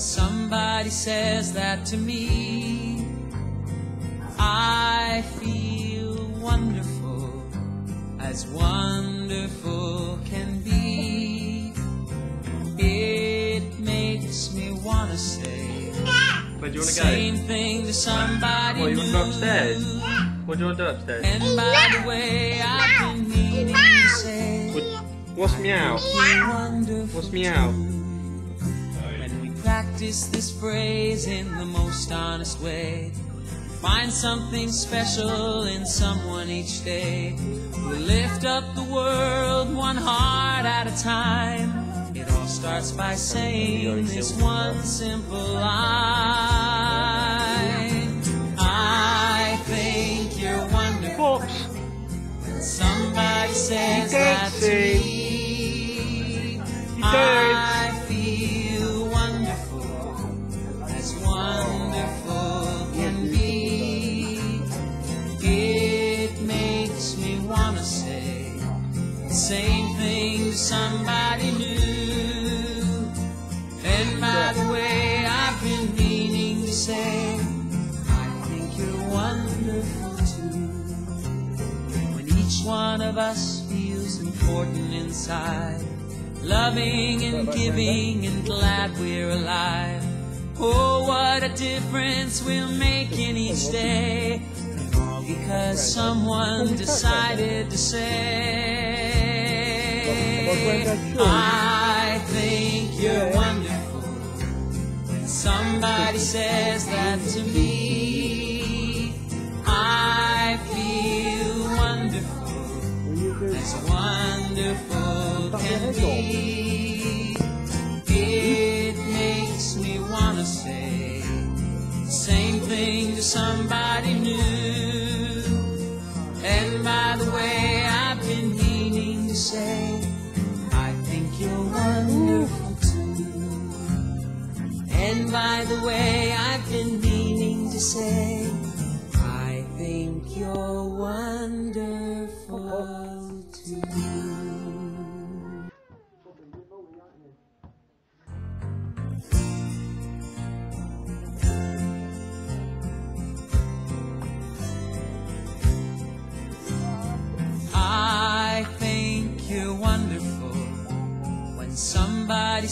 Somebody says that to me, I feel wonderful, as wonderful can be. It makes me wanna say do you to same thing to somebody What, you wanna go upstairs? new. What do you want to do upstairs? And by the way, I've been meaning to say, what's meow? What's meow? Practice this phrase in the most honest way, find something special in someone each day. We lift up the world one heart at a time. It all starts by saying this one simple line. Of us feels important inside, loving and giving and glad we're alive. Oh, what a difference we'll make in each day. All because someone decided to say, I think you're wonderful. Somebody says that to me, wonderful be. It makes me wanna say same thing to somebody new. And by the way, I've been meaning to say, I think you're wonderful too. And by the way, I've been meaning to say, I think you're wonderful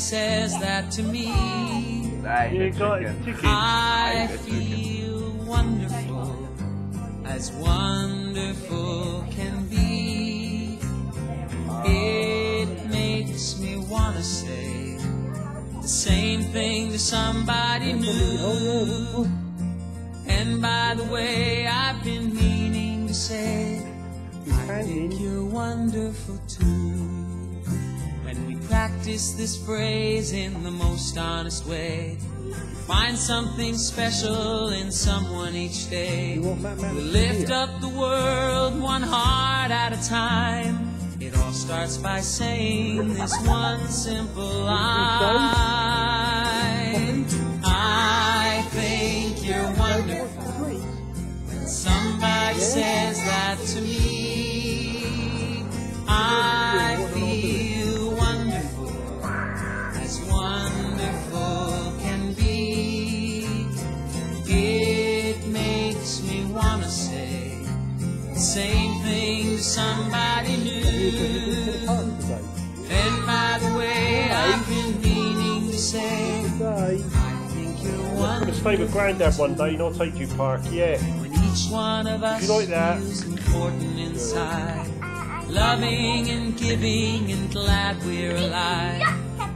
says that to me. You got it. Chicken. I feel wonderful, as wonderful can be. It makes me wanna say the same thing to somebody new. And by the way, I've been meaning to say, I think you're wonderful too. When we practice this phrase in the most honest way, find something special in someone each day. We lift up the world one heart at a time. It all starts by saying this one simple line. And by the way, I've been meaning to say, I think you're one. I'm stay with Grandad one day, not take you park. Yeah. When each one of us You like that? feels important inside, loving and giving and glad we're alive.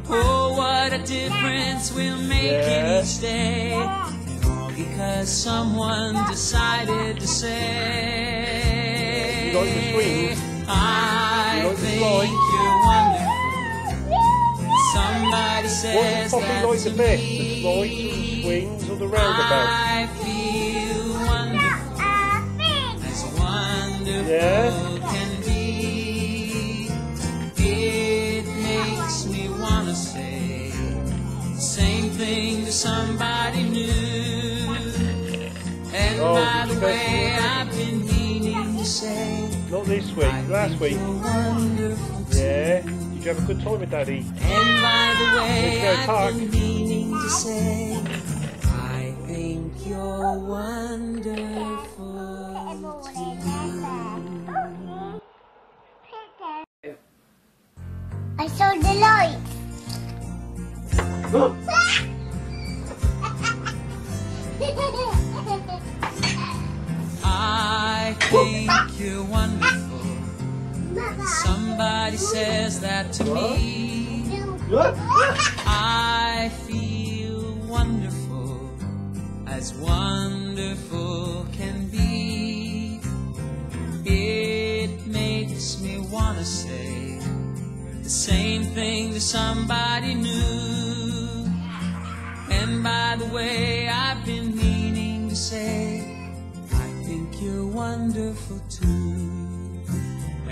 Oh, what a difference we'll make Yeah. in each day. And all because someone decided to say, You like the swings? I You like the think slide? you're wonderful. Somebody says you that like the to best? The slides or the swings or the roundabout? I feel wonderful, as wonderful Yeah? can be. It makes me wanna say the same thing to somebody new. And Oh, by the way. I've been to say, Not this week, I last week. you're wonderful too. Yeah. Did you have a good time with Daddy? And by the way, Let's go park. I've been meaning to to say, I think you're wonderful too. I saw the light. I think you're wonderful. Says that to me. I feel wonderful, as wonderful can be. It makes me wanna say the same thing to somebody new. And by the way, I've been meaning to say, I think you're wonderful too.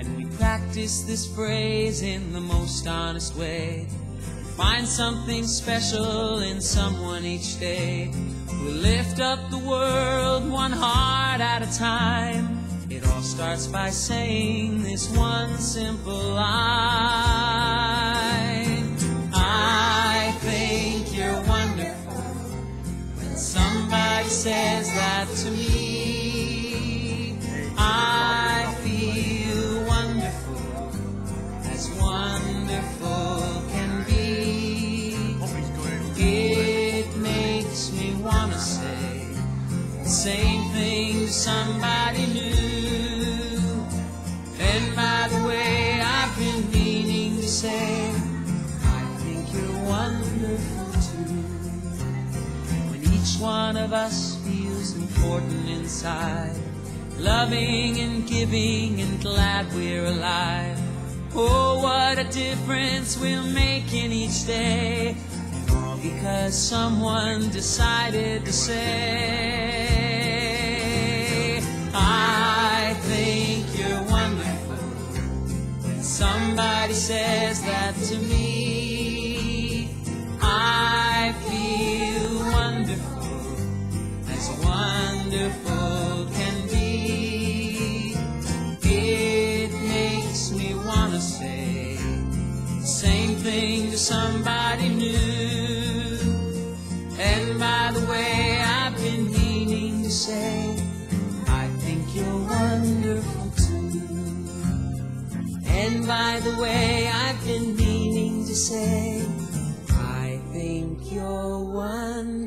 When we practice this phrase in the most honest way, find something special in someone each day. We lift up the world one heart at a time. It all starts by saying this one simple line. I think you're wonderful. When somebody says that to me, somebody new. And by the way, I've been meaning to say, I think you're wonderful too. When each one of us feels important inside, loving and giving and glad we're alive. Oh, what a difference we'll make in each day. All because someone decided to say, somebody new. And by the way, I've been meaning to say, I think you're wonderful too. And by the way, I've been meaning to say, I think you're wonderful.